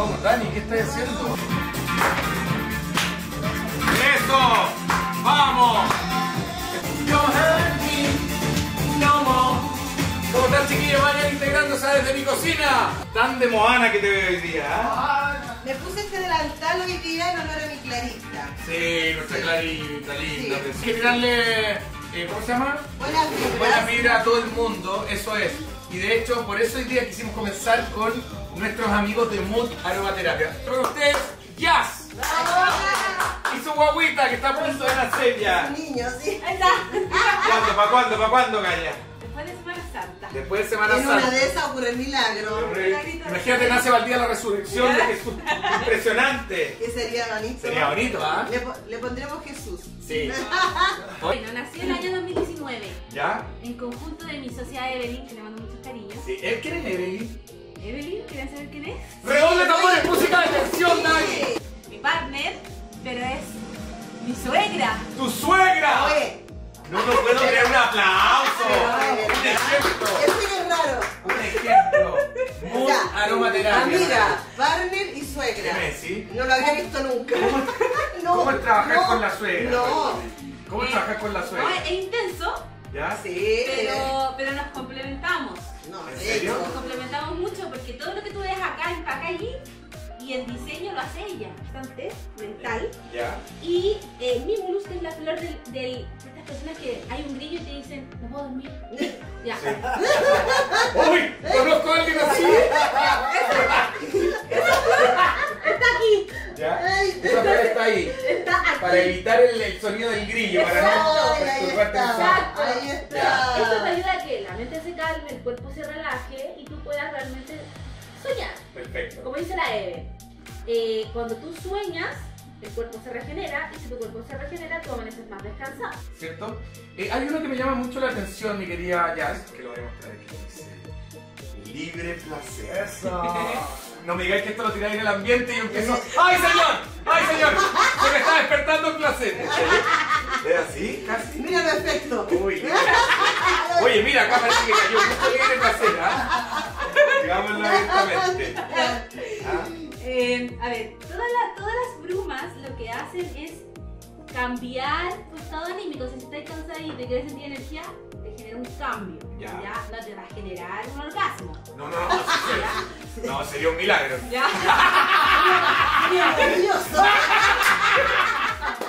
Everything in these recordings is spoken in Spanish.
¿Cómo, Dani? ¿Qué estás haciendo? ¡Eso! ¡Vamos! ¿Cómo están chiquillos? Vayan integrándose desde mi cocina. Tan de Moana que te veo hoy día, ¿ah? Me puse este delantal hoy día en honor a mi clarista. Sí, nuestra Clarita, linda. Sí. Hay que tirarle, eh, ¿cómo se llama? Buena vibras. vibra a todo el mundo, eso es. Y de hecho, por eso hoy día quisimos comenzar con nuestros amigos de Mood Aromaterapia. Con ustedes, Jazz y su guaguita que está a punto de nacer ya. Niños, sí. Ahí está. ¿Cuándo? ¿Para cuándo? ¿Para cuándo, Gaya? Después de Semana Santa. Después de Semana En una Santa. de esas ocurre el milagro. Hombre, Imagínate, nace Valdía la resurrección de Jesús. Impresionante. ¿Qué sería bonito? Sería bonito, ¿ah? Le, po- le pondremos Jesús. Sí. Bueno, nací el año 2019 ¿Ya? en conjunto de mi socia Evelyn, que le mando muchos cariños. Sí. ¿Eh, ¿Quién es Evelyn? Evelyn, ¿quieren saber quién es? ¡Redoble tambores! ¡Música de tensión, Dani! Mi partner, pero es mi suegra. ¡Tu suegra! Oye, No me puedo creer un aplauso. Un ejemplo. eso es raro. Un ejemplo. Ya, Aromaterapia. Amiga, partner y ¿Qué suegra. me decís? No lo había visto nunca. No, cómo es trabajar no, con la suegra? No. ¿Cómo es trabajar con la No, suegra? es intenso, ¿Ya? Sí. pero, pero nos complementamos. No, ¿En de serio? Nos complementamos porque todo lo que tú ves acá en packaging y en diseño lo hace ella. Bastante mental. Y eh, Mimulus, que es la flor del, del- de estas personas que hay un grillo y te dicen, no puedo dormir. Ya. ¡Uy! ¿Conozco a alguien así? Está aquí. ¿Ya? Esa flor está ahí. Está aquí. Para evitar el, el sonido del grillo, para no Ay, ahí el está. Esto te ayuda a que la mente se calme, el cuerpo se relaje y tú puedas realmente soñar. Perfecto. Como dice la Eve, eh, cuando tú sueñas, el cuerpo se regenera y si tu cuerpo se regenera, tú amaneces más descansado. ¿Cierto? Eh, hay uno que me llama mucho la atención, mi querida Jazz, que lo voy a mostrar aquí. Dice, Libre placer. No me digáis que esto lo tiráis en el ambiente y yo empiezo. ¡Ay, señor! ¡Ay, señor! Se me está despertando el placer. ¿Es así? Casi. Mira el efecto. Uy. Oye, mira, acá parece que cayó mucho libre placer, ¿ah? Digámoslo abiertamente. ¿Ah? Eh, a ver, todas, las- todas las brumas lo que hacen es cambiar tu estado anímico. Si estás cansada y te quieres sentir energía, te genera un cambio. Ya. No te va a generar un orgasmo. No, no, no, sí, no, sería un milagro. ¿Ya? Mira, maravilloso.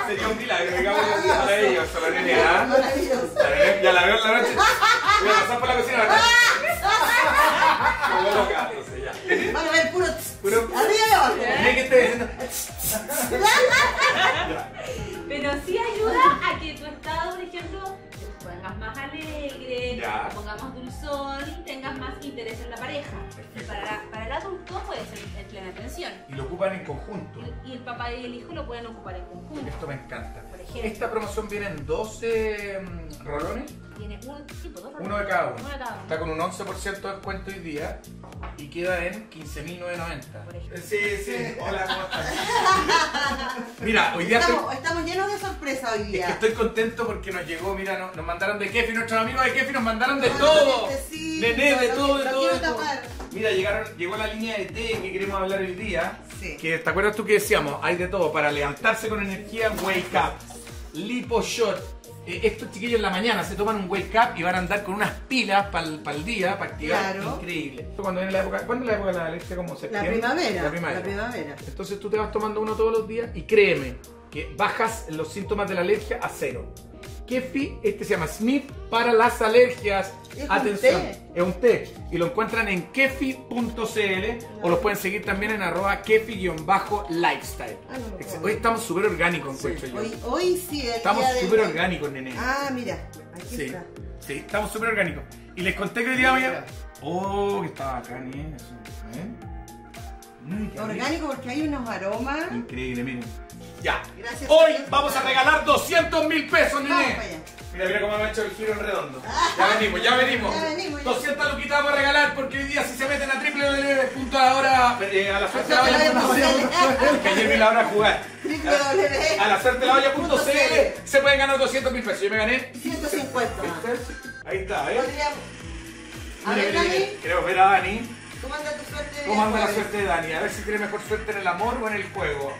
Sería un milagro, digamos, para ellos, a la nene, ¿ah? Maravilloso. Ya la veo en la noche. Voy a pasar por la cocina. Conjunto. Y, y el papá y el hijo lo pueden ocupar en conjunto. Esto me encanta. Por ejemplo. Esta promoción viene en 12 mm, rolones, Tiene un tipo, dos uno de cada uno. Uno de cada uno. Está con un 11% de descuento hoy día y queda en 15.990. Por ejemplo. Sí, sí. Hola, ¿cómo estás? Mira, hoy día estoy, Estamos, llenos de sorpresa hoy es que día. estoy contento porque nos llegó, mira, nos, nos mandaron de Kefi, nuestros amigos de Kefi nos mandaron de todo. Sí, de que- de todo, quiero de todo. Mira, llegaron, llegó la línea de té que queremos hablar hoy día. Sí. Que, ¿Te acuerdas tú que decíamos? Hay de todo. Para levantarse con energía, wake up. Lipo shot. Eh, estos chiquillos en la mañana se toman un wake up y van a andar con unas pilas para el día, para activar. Claro. Increíble. Cuando viene la época, ¿Cuándo es la época de la alergia? Como La primavera. La primavera. La primavera. Entonces tú te vas tomando uno todos los días y créeme que bajas los síntomas de la alergia a cero. Kefi, este se llama Smith para las alergias. Es un Atención, té. es un té. Y lo encuentran en kefi.cl o lo pueden seguir también en arroba kefi-lifestyle. Ah, no Hoy estamos súper orgánicos, encuentro yo. Hoy, hoy sí, el Estamos súper orgánicos, nene. Ah, mira. Aquí Sí, está. sí, estamos súper orgánicos. Y les conté que hoy día voy a... Oh, que estaba acá. Eso, ¿eh? Mm. Orgánico porque hay unos aromas. Increíble, miren. Ya. Gracias Hoy vamos a regalar 200 mil pesos, nene. Mira, mira cómo me ha hecho el giro en redondo. Ya venimos, ya venimos. Ya venimos, ya. 200 luquitas vamos a regalar porque hoy día si se meten a www. ahora eh, a la suerte la Suerte que ayer vi la hora jugar. A la suerte la olla.cl se pueden ganar 200 mil pesos. Yo me gané 150. ¿Viste? Ahí está, ¿eh? A ver. Dani. Queremos ver a Dani. ¿Cómo anda tu suerte? ¿Cómo anda la suerte de Dani? A ver si tiene mejor suerte en el amor o en el juego.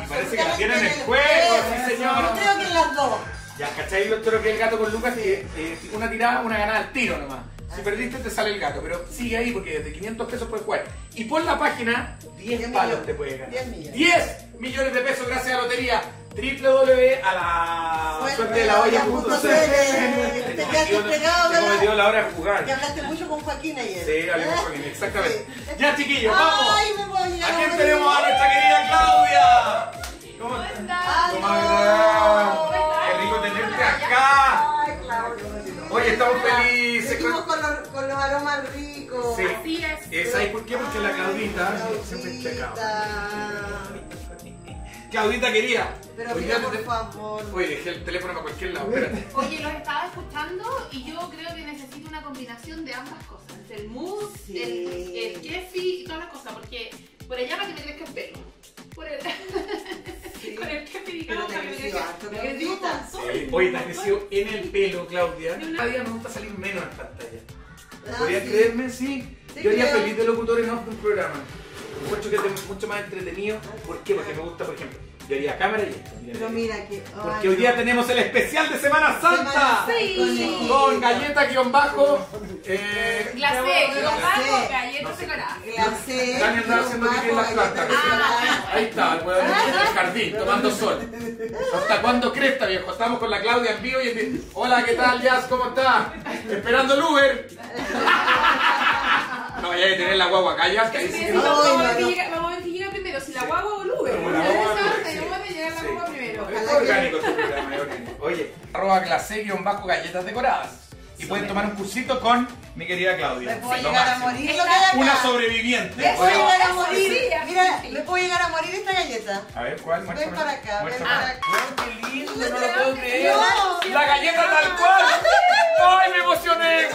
Y parece que la tiene en el juego, juego. sí señor. Yo creo que en las dos. Ya, ¿cachai? Lo otro que el gato con Lucas, eh, eh, una tirada, una ganada al tiro nomás. Si perdiste te sale el gato, pero sigue ahí porque desde 500 pesos puedes jugar. Y por la página, 10 10 palos millones. te puedes ganar. 10 millones. 10 millones de pesos gracias a la lotería www a la suerte de la olla. Te quedaste pegado, metido la hora de jugar. Que hablaste mucho con Joaquín ayer. Sí, hablemos con él, exactamente. Ya chiquillos, vamos. Ay, me voy ricos. Sí. Así es. ¿Es ahí por qué? Porque la Claudita siempre. Claudita quería. Pero mira, por favor. Oye, dejé el teléfono para cualquier lado. Espérate. Oye, los estaba escuchando y yo creo que necesito una combinación de ambas cosas. El mousse, Sí. el, el kefi y todas las cosas. Porque por allá para que me crezca el pelo. Por el, Sí. con el kefi digamos para que me crezca. montón. Sí. Oye, te has crecido en el pelo, Claudia. Cada día me gusta salir menos en pantalla. Ah, ¿Podrías sí. creerme? Sí. Yo haría feliz de locutor en un programa. Encuentro que es mucho más entretenido. ¿Por qué? Porque me gusta, por ejemplo, cámara y esto. mira, Pero mira. que. Porque hoy día tenemos el especial de Semana Santa. Sí. Con galleta guion bajo. Eh, Glacé, Glacé. yo pago galletas decoradas. Glacé. Dani andaba haciendo pipí en las plantas. Ah. Ahí está, el en el jardín, tomando sol. ¿Hasta cuándo cresta, viejo? Estamos con la Claudia en vivo y en Hola, ¿qué tal, Jazz? ¿Cómo está? Esperando el Uber. No vaya a tener la guagua acá, Jazz, que ahí sí que no. Vamos a ver quién llega primero, si la guagua o el Uber. Como la guagua, Esa, sí. Tenemos de llegar la Sí. guagua primero. Es orgánico programa, es orgánico. Oye, arroba glacé guion bajo galletas decoradas. Y pueden tomar un cursito con mi querida Claudia. Me puedo llegar a morir. Una sobreviviente. Me puedo Podemos- llegar a Sí, morir. Mira, me puedo llegar a morir esta galleta. A ver, ¿cuál? Ven para acá, ven para acá. Weón, qué lindo, no lo puedo creer. La galleta tal cual. ¡Ay, me emocioné!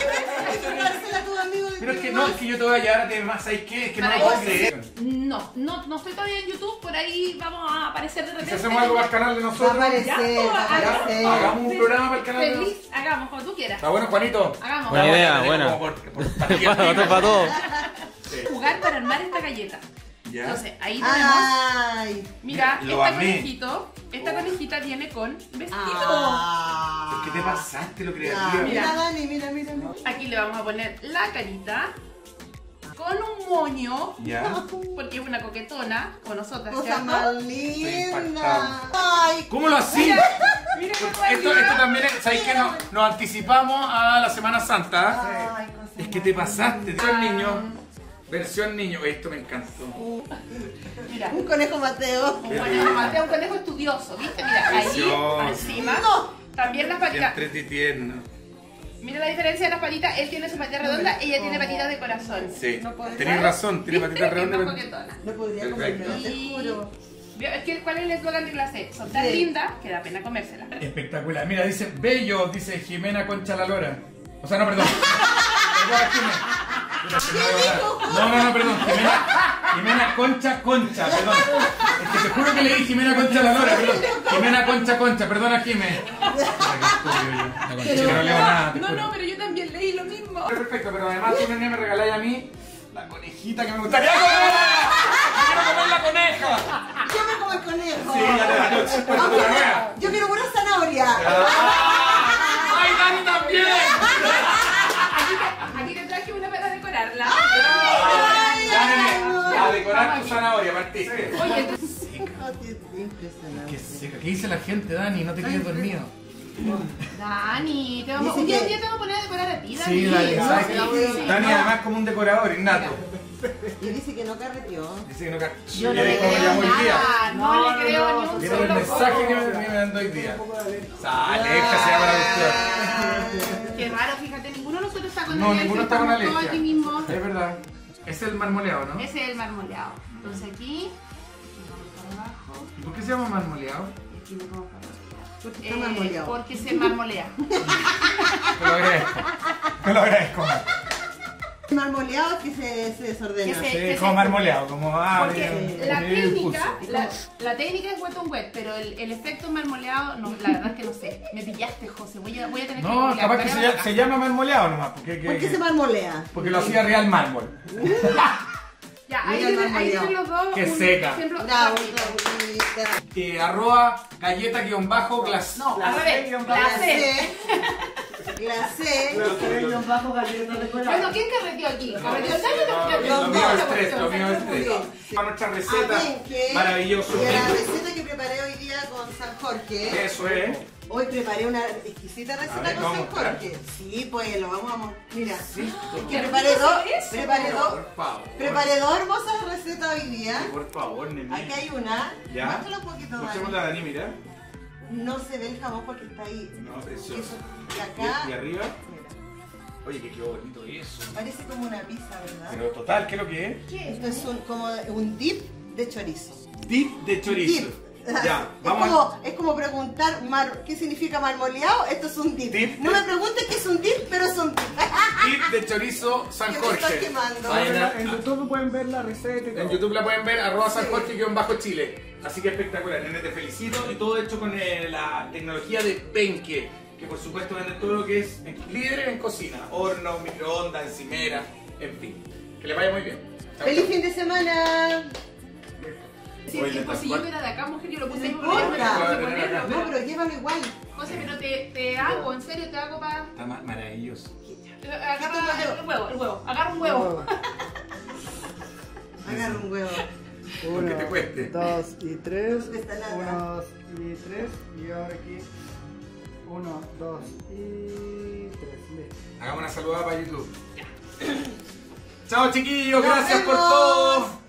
Pero es que no, es que yo te voy a llevar a ti más, ¿sabes qué? Es que no lo puedo creer. No, no, no estoy todavía en YouTube, por ahí vamos a aparecer de repente. si hacemos algo para el canal de Va a nosotros, aparecer, Ya, va a aparecer. hagamos un programa para el canal de nosotros. Feliz, hagamos como tú quieras. ¿Está bueno, Juanito? Hagamos. Buena idea, buena. por- por partida Para fija. para todo. Sí. Jugar para armar esta galleta. Ya. Entonces, ahí tenemos. Ay. Mira, Lo esta amé. conejito, esta conejita viene con vestido. Ah. ¿Qué te pasaste, lo creativo? Mira. Mira, Dani, mira, mira. mira. Aquí le vamos a poner la carita con un moño, Ya. porque es una coquetona, como nosotras, Cosa más linda. Ay, ¿Cómo lo hacías? Mira qué Esto, esto también es, ¿sabes qué? Nos, nos anticipamos a la Semana Santa. ay, Es que te pasaste. Versión niño. Versión niño. Esto me encantó. Mira, Un conejo Mateo. un conejo, Mateo, un conejo estudioso, ¿viste? Mira, ahí, encima, No. también las patitas. y. Mira la diferencia de las patitas, él tiene su patita redonda, ella tiene patitas de corazón. Sí. No puede Tenés razón, tiene patitas redondas. No podría comerlo, te Y- juro. Vio, Es que, ¿cuál es el eslogan de clase? Son tan Sí. lindas que da pena comérsela. Espectacular. Mira, dice bello, dice Jimena Concha la Lora. O sea, no, perdón. No, no, no, perdón. Jimena, Jimena Concha Concha, perdón. Es que te juro que leí Jimena Concha la Lora, perdón. Jimena Concha Concha, perdona, Jimena. No leo nada, te No, pero yo también leí lo mismo. Perfecto, pero además tú, nene, me regaláis a mí la conejita que me gustaría comer. ¡Quiero comer la coneja! Yo me como el conejo. Sí, ya te la noche. Pues. Yo quiero pura zanahoria. Tu zanahoria, partiste. Oye. Qué seca. ¿Qué dice la gente, Dani? No te quedes dormido. Dani, te vamos, un día, que- un día te vamos a poner a decorar a ti, Dani. Sí, Dani, ¿sabes qué? Dani no. además como un decorador innato. Y dice que no carreteó. Dice que no ca- Yo no le como creo nada, no, le creo ni un Mira el mensaje que me, mandó hoy día. Alexa se llama la cuestión. Qué raro, fíjate, ninguno de nosotros está con No, ninguno está con mismo. Es verdad. Es el marmoleado, ¿no? Ese es el marmoleado. Entonces aquí, vamos para abajo, ¿Y por qué se llama marmoleado? y aquí nos vamos para abajo. Porque Eh, está marmoleado. porque se marmolea. Te lo agradezco. Te lo agradezco. Marmoleado que se, se desordena. Que se- Sí, como marmoleado, como ah, Porque bien, la bien técnica, la, la técnica es wet on wet, pero el, el efecto marmoleado, no, la verdad es que no sé. Me pillaste, José. Voy a, voy a tener que No, googlear. capaz que se, llama- se marmoleado nomás. Porque, ¿Por que- qué se marmolea? porque lo hacía Real Mármol. Ya, ahí Mira el tienen, ahí marmoleado. tienen los dos. Qué un seca. ejemplo Bravo, rápido. bravo, Eh, arroba galleta-glass. No, al revés. C, guion La bajo. C. Glacé. Bueno, ¿quién carreteó aquí? ¿Carreteó el Dani o carreteó Lo mío es tres, lo mío es tres. Nuestra receta, que la receta que preparé hoy día con San Jorge. Eso es. Hoy preparé una exquisita receta ver, con San. Jorge. Sí, pues lo vamos a mostrar. Mira, Sí, que preparé dos, eso? preparé dos, preparé dos hermosas recetas hoy día. Por favor, nene. Aquí hay una. Ya. Muéstrala un poquito, Dani. Dani, mira. No se ve el jamón porque está ahí. No, precioso. Eso. Y acá, y arriba. mira, Oye, que quedó bonito eso. parece como una pizza, ¿verdad? Pero total, ¿qué es lo que es? Esto es un, como un dip de chorizo. Dip de chorizo. Dip. Ya, es, vamos a... como, es como preguntar mar- qué significa marmoleado. Esto es un dip. Dip. No me preguntes qué es un dip, pero es un dip. Dip de chorizo San Que Jorge. Vayan En YouTube pueden ver la receta y todo. En YouTube la pueden ver, arroba San Jorge-Chile. Así que espectacular, nene, te felicito. Y todo hecho con eh, la tecnología de Penke, que por supuesto vende todo lo que es líderes en cocina. Horno, microondas, encimera, en fin. Que le vaya muy bien. ¡Feliz fin de semana! Sí, Oye, sí, pues si yo era de acá, mujer, yo lo puse No ahí importa. porque no pero- llévalo igual. José, pero te, te hago, en serio, te hago para... Está ma- maravilloso. Agarra el huevo, el huevo, agarra un huevo. Agarra un huevo. Porque te cueste. dos y tres. Uno, dos y tres. Y ahora aquí. Uno, dos y tres. Listo. Hagamos una saludada para YouTube. Chao chiquillos, gracias por todo.